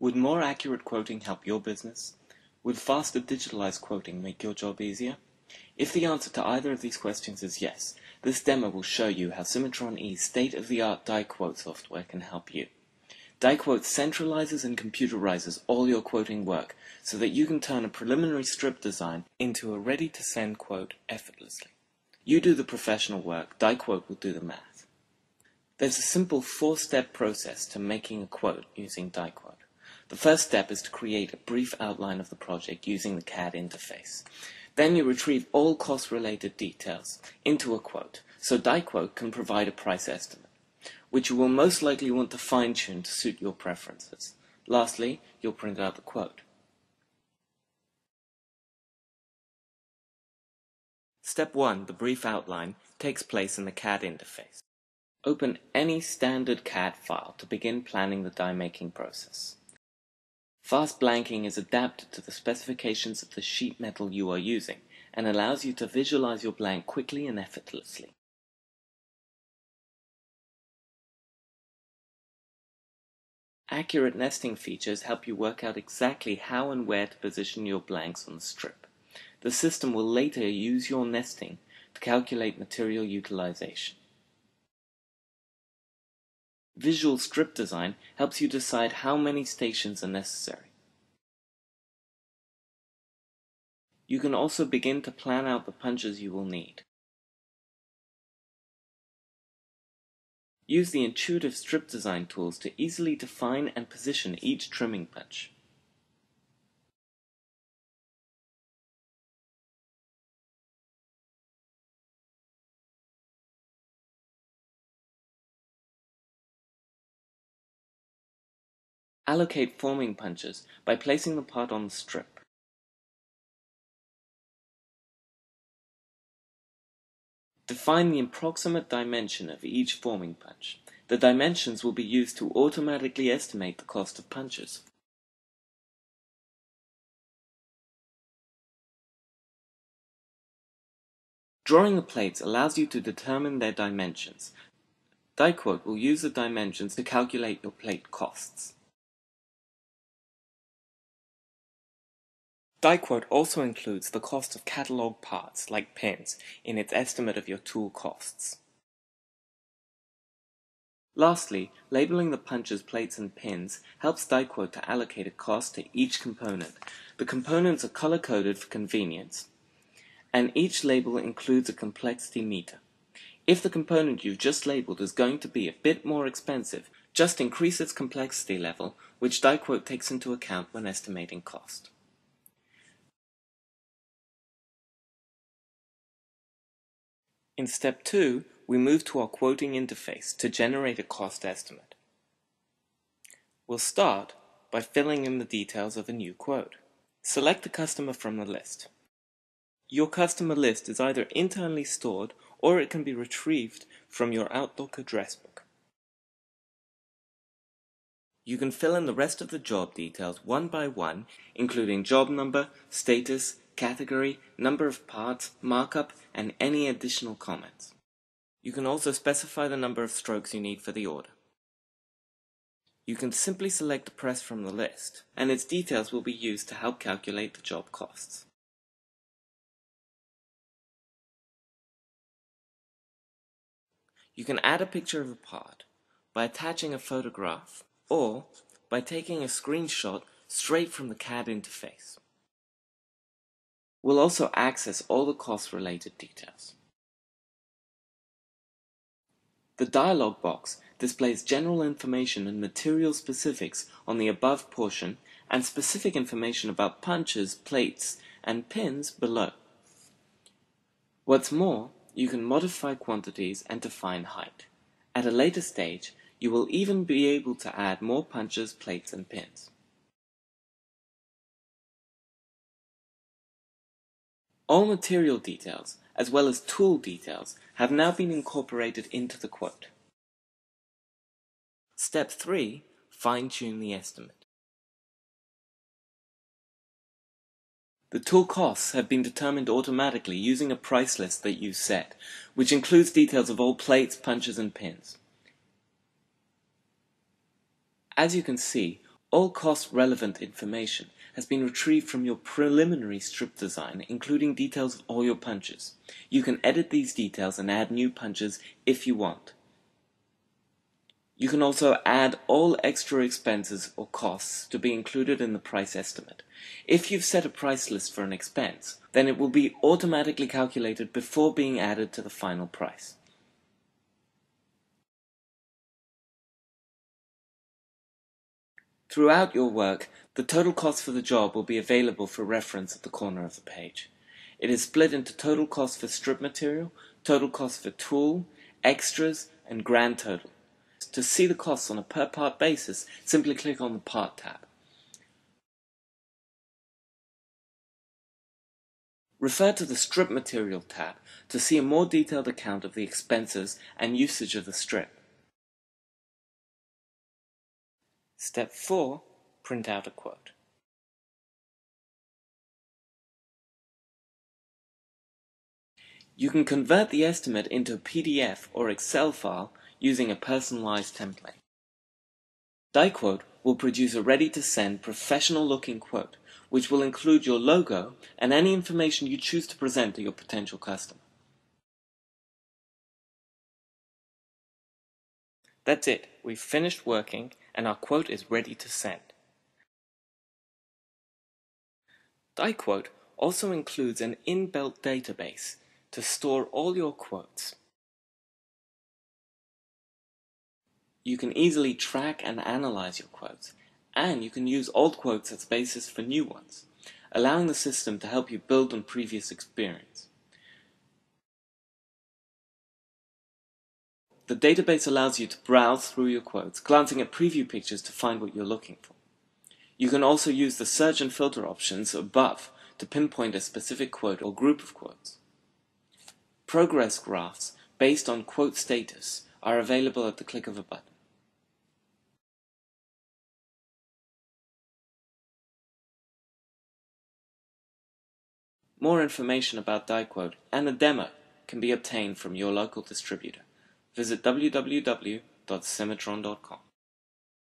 Would more accurate quoting help your business? Would faster digitalized quoting make your job easier? If the answer to either of these questions is yes, this demo will show you how Cimatron E's state-of-the-art DieQuote software can help you. DieQuote centralizes and computerizes all your quoting work so that you can turn a preliminary strip design into a ready-to-send quote effortlessly. You do the professional work, DieQuote will do the math. There's a simple four-step process to making a quote using DieQuote. The first step is to create a brief outline of the project using the CAD interface. Then you retrieve all cost-related details into a quote, so DieQuote can provide a price estimate, which you will most likely want to fine-tune to suit your preferences. Lastly, you'll print out the quote. Step 1, the brief outline, takes place in the CAD interface. Open any standard CAD file to begin planning the die making process. Fast blanking is adapted to the specifications of the sheet metal you are using and allows you to visualize your blank quickly and effortlessly. Accurate nesting features help you work out exactly how and where to position your blanks on the strip. The system will later use your nesting to calculate material utilization. Visual strip design helps you decide how many stations are necessary. You can also begin to plan out the punches you will need. Use the intuitive strip design tools to easily define and position each trimming punch. Allocate forming punches by placing the part on the strip. Define the approximate dimension of each forming punch. The dimensions will be used to automatically estimate the cost of punches. Drawing the plates allows you to determine their dimensions. DieQuote will use the dimensions to calculate your plate costs. DieQuote also includes the cost of catalog parts, like pins, in its estimate of your tool costs. Lastly, labeling the punches, plates, and pins helps DieQuote to allocate a cost to each component. The components are color-coded for convenience, and each label includes a complexity meter. If the component you've just labeled is going to be a bit more expensive, just increase its complexity level, which DieQuote takes into account when estimating cost. In step 2, we move to our quoting interface to generate a cost estimate. We'll start by filling in the details of a new quote. Select the customer from the list. Your customer list is either internally stored or it can be retrieved from your Outlook address book. You can fill in the rest of the job details one by one, including job number, status, category, number of parts, markup, and any additional comments. You can also specify the number of strokes you need for the order. You can simply select a press from the list, and its details will be used to help calculate the job costs. You can add a picture of a part by attaching a photograph or by taking a screenshot straight from the CAD interface. We'll also access all the cost-related details. The dialog box displays general information and material specifics on the above portion and specific information about punches, plates, and pins below. What's more, you can modify quantities and define height. At a later stage, you will even be able to add more punches, plates, and pins. All material details, as well as tool details, have now been incorporated into the quote. Step 3. Fine-tune the estimate. The tool costs have been determined automatically using a price list that you set, which includes details of all plates, punches, and pins. As you can see, All cost-relevant information has been retrieved from your preliminary strip design, including details of all your punches. You can edit these details and add new punches if you want. You can also add all extra expenses or costs to be included in the price estimate. If you've set a price list for an expense, then it will be automatically calculated before being added to the final price. Throughout your work, the total cost for the job will be available for reference at the corner of the page. It is split into total cost for strip material, total cost for tool, extras, and grand total. To see the costs on a per part basis, simply click on the Part tab. Refer to the Strip Material tab to see a more detailed account of the expenses and usage of the strip. Step 4. Print out a quote. You can convert the estimate into a PDF or Excel file using a personalized template. DieQuote will produce a ready-to-send professional-looking quote which will include your logo and any information you choose to present to your potential customer. That's it, we've finished working and our quote is ready to send. DieQuote also includes an inbuilt database to store all your quotes. You can easily track and analyze your quotes, and you can use old quotes as basis for new ones, allowing the system to help you build on previous experience. The database allows you to browse through your quotes, glancing at preview pictures to find what you're looking for. You can also use the search and filter options above to pinpoint a specific quote or group of quotes. Progress graphs based on quote status are available at the click of a button. More information about DieQuote and a demo can be obtained from your local distributor. Visit www.cimatron.com.